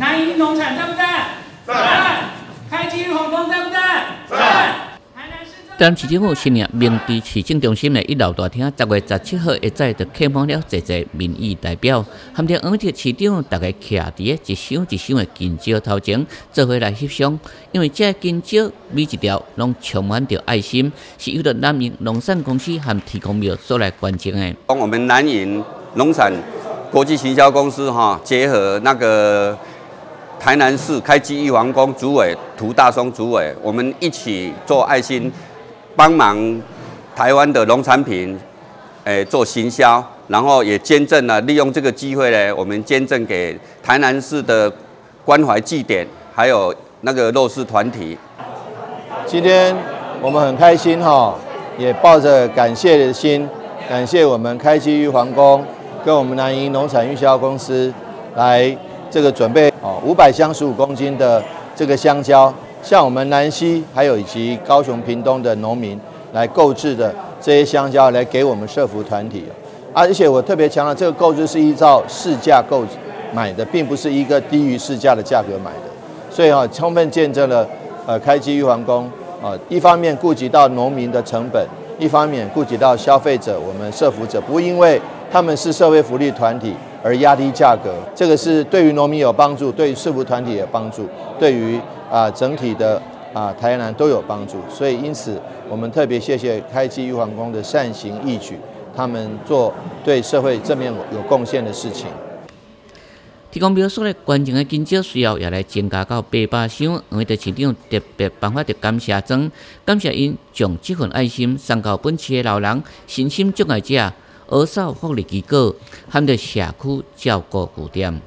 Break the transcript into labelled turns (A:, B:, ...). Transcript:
A: 南营农产在不在？在。开基玉皇宫赞不在？在。
B: 台南市政府新年明地市政中心的一楼大厅，十月十七号一早就客满了一侪民意代表，含着黄铁市长，大家徛伫个一箱一箱的金蕉头前，做伙来翕相。因为这金蕉每一条拢充满着爱心，是由着南营农产公司和提供庙所来完成的。
C: 帮我们南营农产国际行销公司哈，结合那个台南市开基玉皇宫主委涂大松主委，我们一起做爱心。帮忙台湾的农产品，诶做行销，然后也捐赠了。利用这个机会呢，我们捐赠给台南市的关怀祭典，还有那个弱势团体。
D: 今天我们很开心哈，也抱着感谢的心，感谢我们开基玉皇宫跟我们南营农产运销公司来这个准备五百箱十五公斤的这个香蕉。像我们南溪还有以及高雄屏东的农民来购置的这些香蕉，来给我们社福团体，而且我特别强调，这个购置是依照市价购买的，并不是一个低于市价的价格买的，所以啊，充分见证了呃开基玉皇宫啊，一方面顾及到农民的成本，一方面顾及到消费者，我们社福者不因为他们是社会福利团体而压低价格，这个是对于农民有帮助，对于社福团体有帮助，对于。啊，整体的啊，台南都有帮助，所以因此我们特别谢谢开基玉皇宫的善行义举，他们做对社会正面有贡献的事情。
B: 提供描述的关键的金蕉需要也来增加到八百箱，我们的市长特别颁发的感谢章，感谢因将这份爱心送到本市的老人、身心障碍者、儿少福利机构，含着社区照顾据点。